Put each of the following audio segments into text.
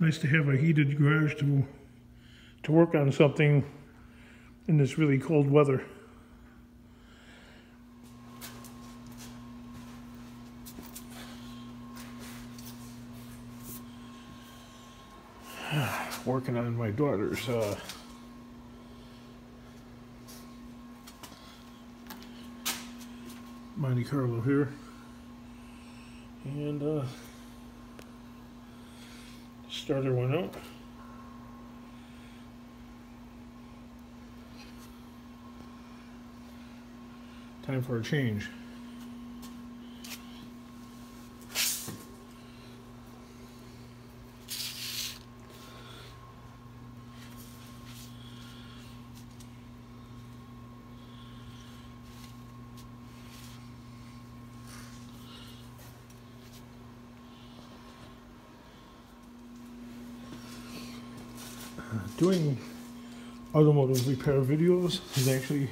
nice to have a heated garage to to work on something in this really cold weather. Working on my daughter's uh, Monte Carlo here. And uh, starter went out. Time for a change. Doing automotive repair videos is actually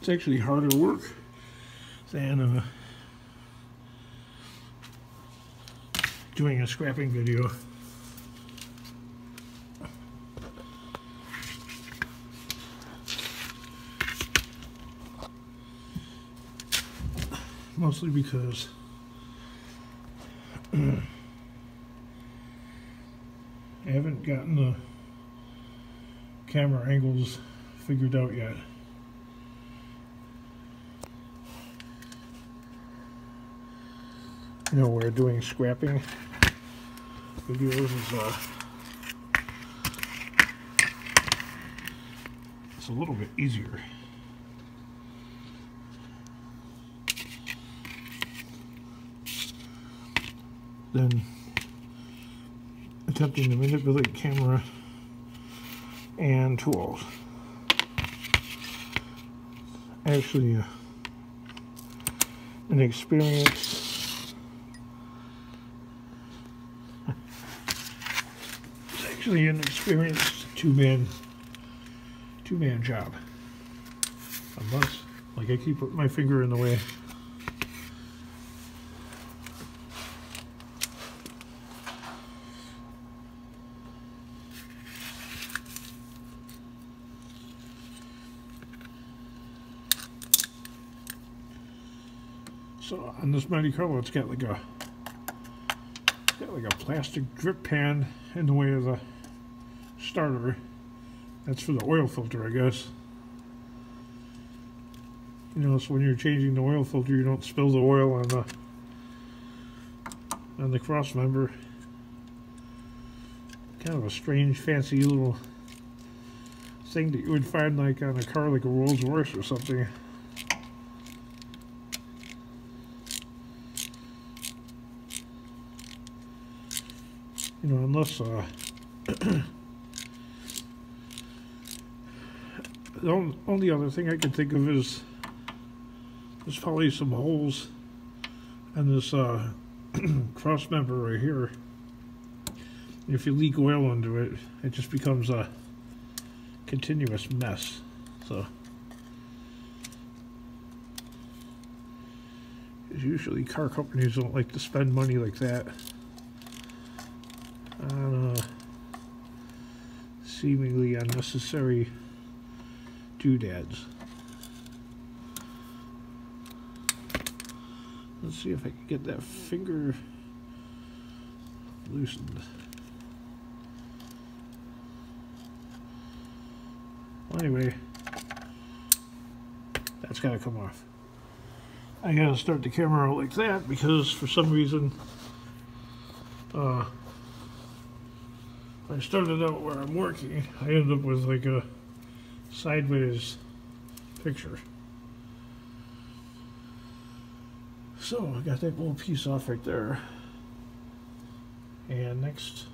it's actually harder work than uh, doing a scrapping video. Mostly because I haven't gotten the camera angles figured out yet. You know, we're doing scrapping videos is uh, it's a little bit easier. than attempting to manipulate camera and tools. Actually, uh, an experience. It's actually an experienced two-man, two-man job. Unless, like I keep my finger in the way. So on this Monte Carlo, it's got like a it's got like a plastic drip pan in the way of the starter. That's for the oil filter, I guess. You know, so when you're changing the oil filter, you don't spill the oil on the on the cross member. Kind of a strange, fancy little thing that you would find like on a car like a Rolls Royce or something. Know, unless uh, the only other thing I can think of is there's probably some holes in this uh, cross member right here. If you leak oil into it, it just becomes a continuous mess. So, usually car companies don't like to spend money like that on uh, seemingly unnecessary doodads. Let's see if I can get that finger loosened. Well, anyway, that's got to come off. I got to start the camera like that because for some reason uh, I started out where I'm working, I ended up with like a sideways picture. So I got that little piece off right there. And next,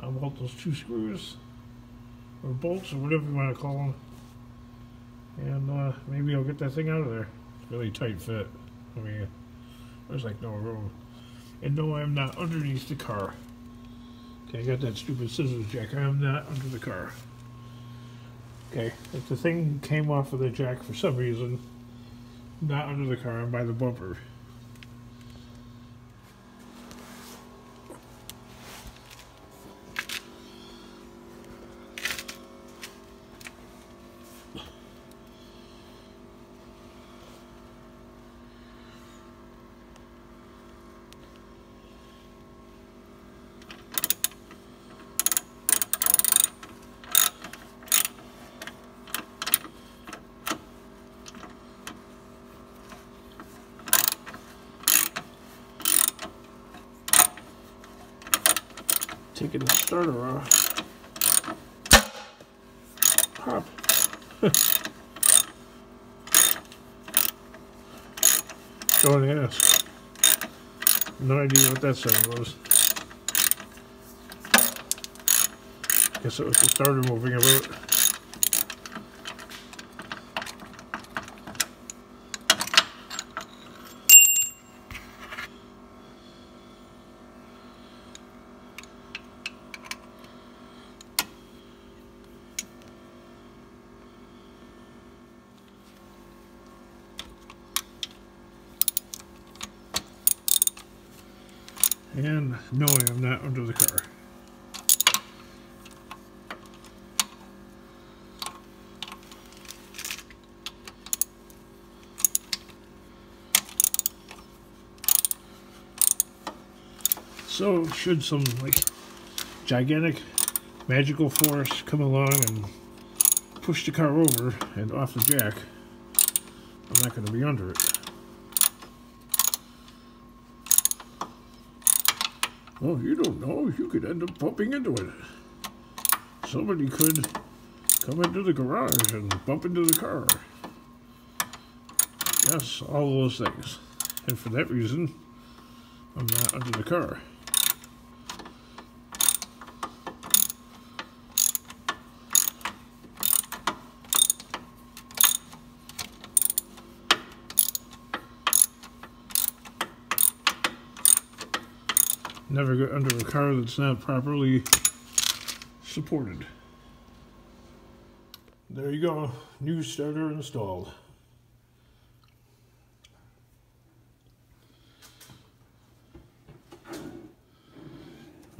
I'll bolt those two screws, or bolts, or whatever you want to call them. And uh, maybe I'll get that thing out of there. It's really tight fit. I mean, there's like no room. And no, I'm not underneath the car. Okay, I got that stupid scissors jack. I am not under the car. Okay, if the thing came off of the jack for some reason, not under the car, I'm by the bumper. Taking the starter off. Pop. Don't ask. No idea what that sound was. Guess it was the starter moving about. And no, I am not under the car. So should some like gigantic magical force come along and push the car over and off the jack, I'm not going to be under it. Oh, you don't know. You could end up bumping into it. Somebody could come into the garage and bump into the car. Yes, all those things. And for that reason, I'm not under the car. Never get under a car that's not properly supported. There you go, new starter installed.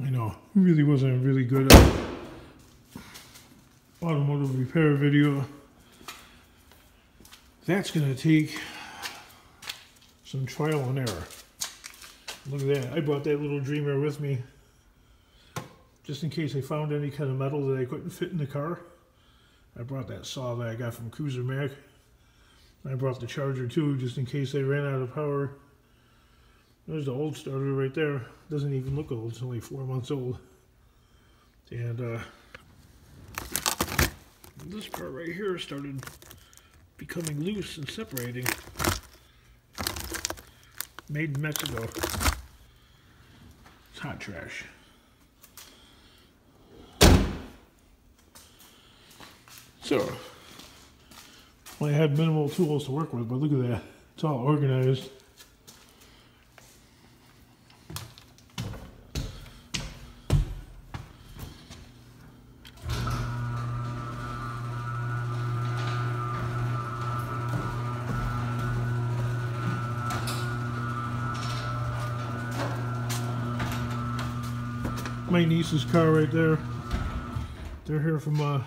I know, really wasn't really good at automotive repair video. That's going to take some trial and error. Look at that. I brought that little dreamer with me just in case I found any kind of metal that I couldn't fit in the car. I brought that saw that I got from Cruiser Mac. I brought the charger too, just in case I ran out of power. There's the old starter right there. Doesn't even look old. It's only four months old. And uh, this part right here started becoming loose and separating. Made in Mexico hot trash. So, I had minimal tools to work with, but look at that. It's all organized. My niece's car right there. They're here from uh,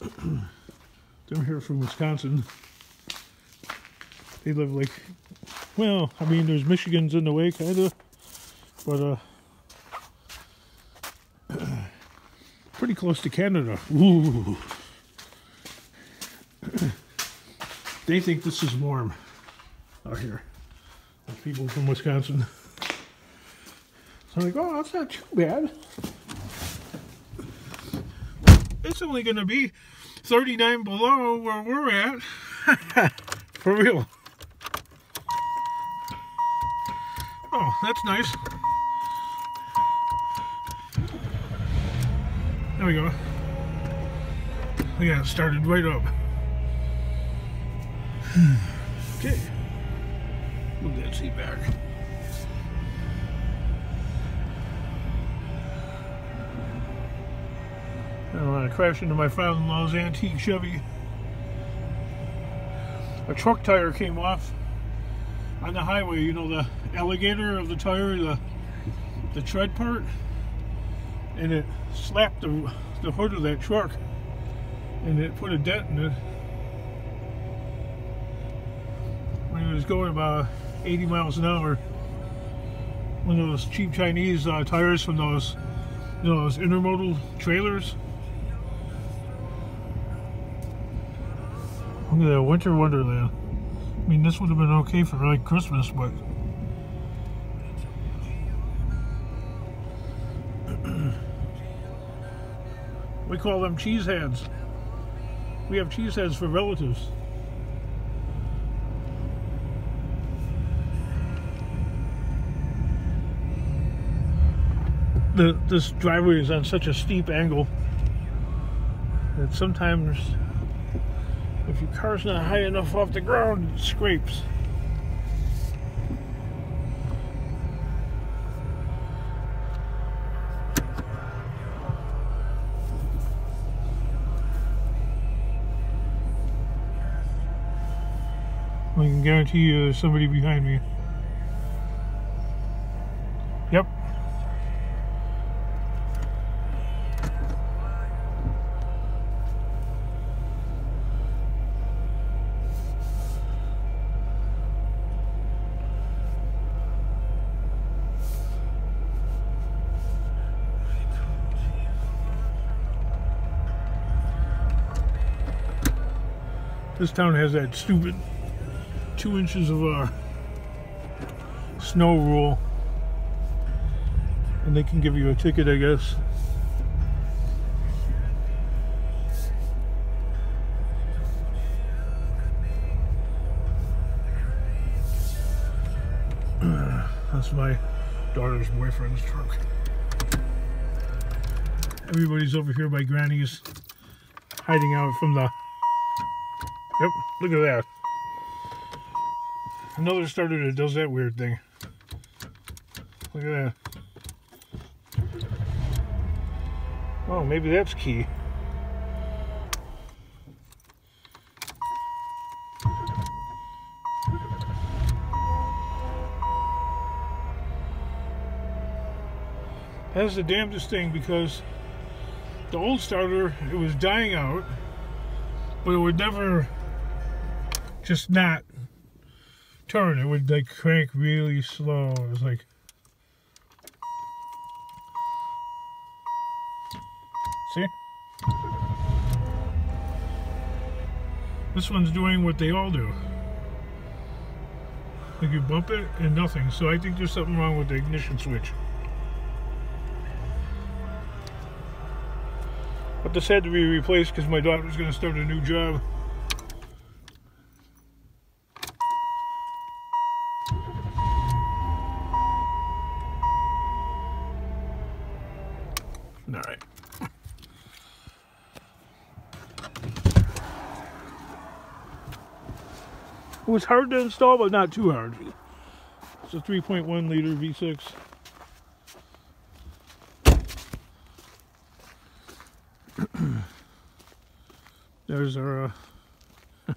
they're here from Wisconsin. They live like, well, I mean, there's Michigan's in the way, kind of, but uh, pretty close to Canada. Ooh. they think this is warm out here. People from Wisconsin. I'm like, oh, that's not too bad. It's only going to be 39 below where we're at. For real. Oh, that's nice. There we go. Yeah, it started right up. okay. Move that seat back. I crashed into my father-in-law's antique Chevy. A truck tire came off on the highway. You know, the alligator of the tire, the, the tread part. And it slapped the, the hood of that truck. And it put a dent in it. When it was going about 80 miles an hour. One of those cheap Chinese uh, tires from those, you know, those intermodal trailers. Look at that winter wonderland. I mean, this would have been okay for like Christmas, but we call them cheese heads. We have cheese heads for relatives. The, this driveway is on such a steep angle that sometimes if your car's not high enough off the ground, it scrapes. I can guarantee you there's somebody behind me. Yep. This town has that stupid two inches of uh, snow rule. And they can give you a ticket, I guess. That's my daughter's boyfriend's truck. Everybody's over here by Granny's, hiding out from the Yep, look at that. Another starter that does that weird thing. Look at that. Oh, maybe that's key. That's the damnedest thing because the old starter, it was dying out, but it would never just not turn. It would like crank really slow. It was like See? This one's doing what they all do. Like you bump it and nothing. So I think there's something wrong with the ignition switch. But this had to be replaced because my daughter's going to start a new job. All right. It was hard to install, but not too hard. It's a 3.1 liter V6. there's our uh,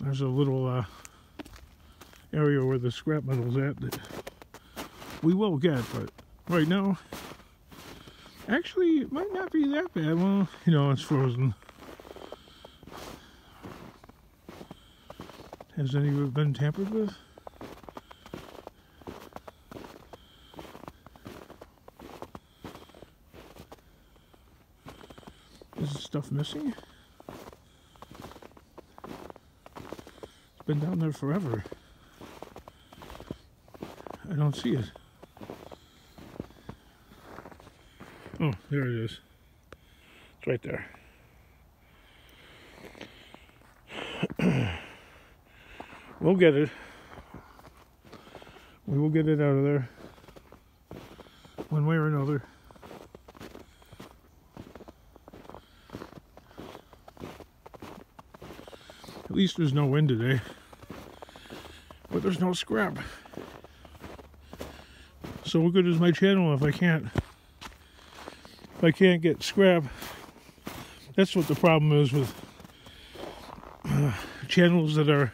there's a little uh, area where the scrap metal's at that we will get, but right now Actually, it might not be that bad. Well, you know, it's frozen. Has any of it been tampered with? Is this stuff missing? It's been down there forever. I don't see it. Oh, there it is. It's right there. we'll get it. We will get it out of there. One way or another. At least there's no wind today. But there's no scrap. So what good is my channel if I can't I can't get scrap. That's what the problem is with uh, channels that are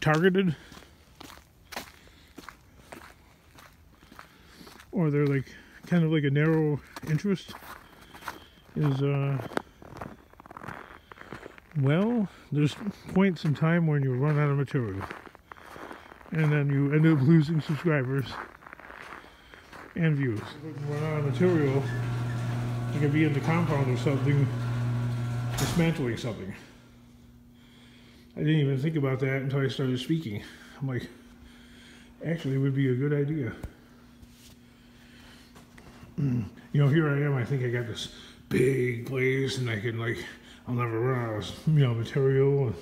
targeted. Or they're like kind of like a narrow interest is uh well there's points in time when you run out of material and then you end up losing subscribers and views. Run out of material, you could be in the compound or something, dismantling something. I didn't even think about that until I started speaking. I'm like, actually, it would be a good idea. you know, here I am, I think I got this big place and I can like, I'll never run out of, you know, material.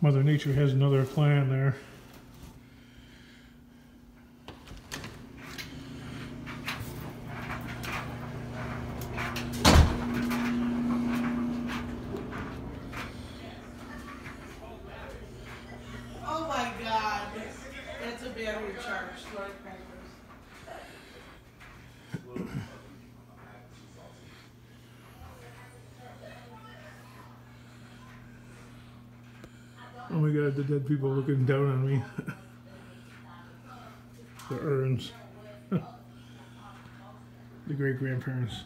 Mother Nature has another plan there. my god, the dead people looking down on me. the urns. the great grandparents.